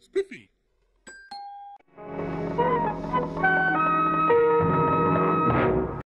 Spiffy.